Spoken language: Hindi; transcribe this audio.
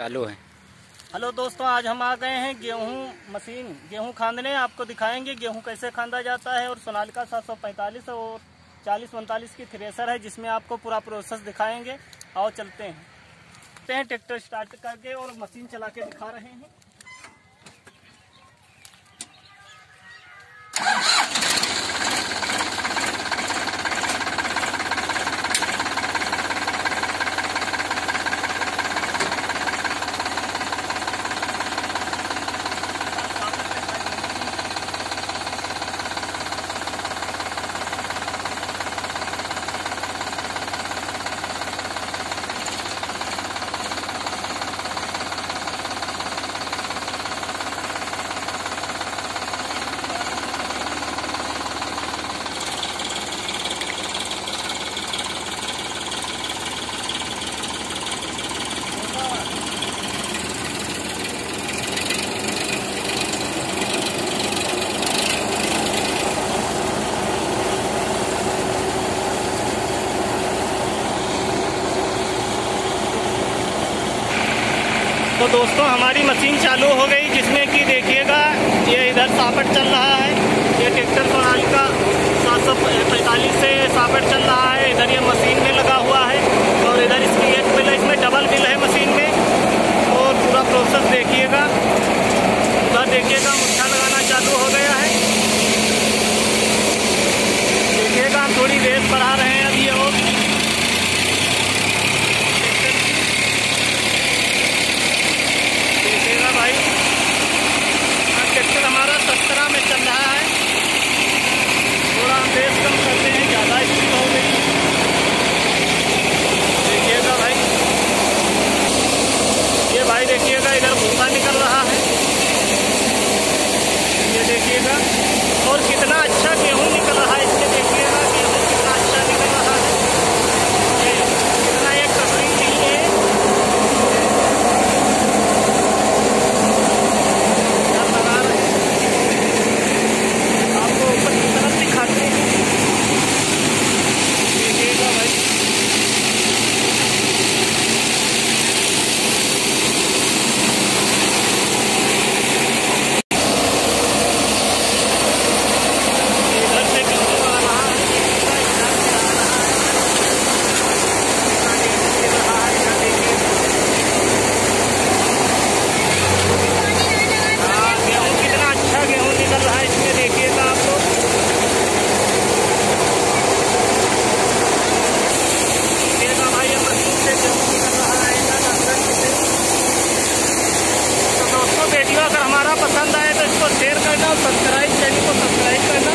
चालू है। हेलो दोस्तों, आज हम आ गए हैं गेहूँ मशीन। गेहूँ खांदने आपको दिखाएँगे गेहूँ कैसे खांदा जाता है और सोनालिका 745 और चालीस उनतालीस की थ्रेसर है, जिसमें आपको पूरा प्रोसेस दिखाएँगे। और चलते हैं। चलते हैं, ट्रैक्टर स्टार्ट करके और मशीन चला के दिखा रहे हैं। तो दोस्तों, हमारी मशीन चालू हो गई जिसमें कि देखिएगा, ये इधर सापट चल रहा है। ये ट्रैक्टर सोनालिका सात सौ पैंतालीस से सापट चल रहा है। इधर ये मशीन में लगा हुआ है और इधर इसकी एक बिल है, इसमें डबल बिल है मशीन में। और पूरा प्रोसेस देखिएगा। उधर देखिएगा मुठ्ठा लगाना चालू हो गया है। देखिएगा हम थोड़ी देर बढ़ा रहे हैं अभी और देखिएगा भाई अब ट्रैक्टर हमारा सत्रह में चल रहा है थोड़ा हम रेस कम करते हैं ज़्यादा स्पीड हो गई देखिएगा भाई ये भाई देखिएगा इधर भूसा निकल रहा है ये देखिएगा। और कितना अच्छा गेहूँ पसंद आए तो इसको शेयर करना और सब्सक्राइब चैनल को सब्सक्राइब करना।